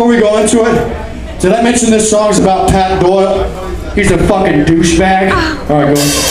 Before we go into it, did I mention this song's about Pat Doyle? He's a fucking douchebag. All right, go.